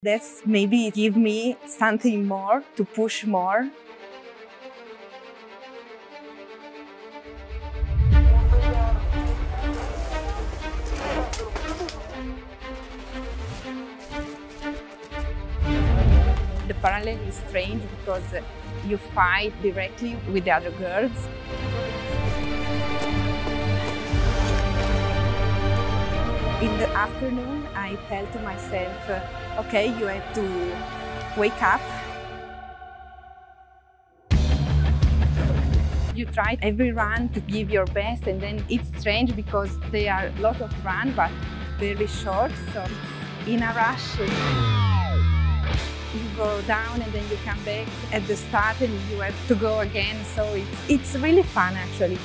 That's maybe give me something more to push more. The parallel is strange because you fight directly with the other girls. In the afternoon, I tell to myself, uh, okay, you have to wake up. You try every run to give your best, and then it's strange because they are a lot of run, but very short, so it's in a rush. You go down and then you come back at the start and you have to go again. So it's, it's really fun actually.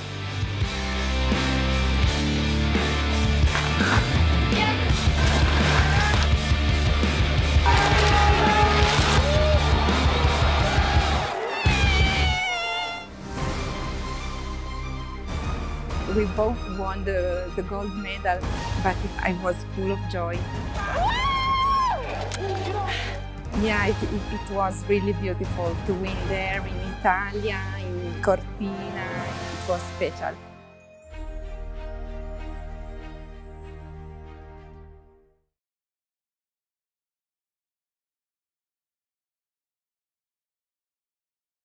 We both won the, the gold medal, but I was full of joy. Yeah, it, it, it, was really beautiful to win there in Italia, in Cortina. It was special.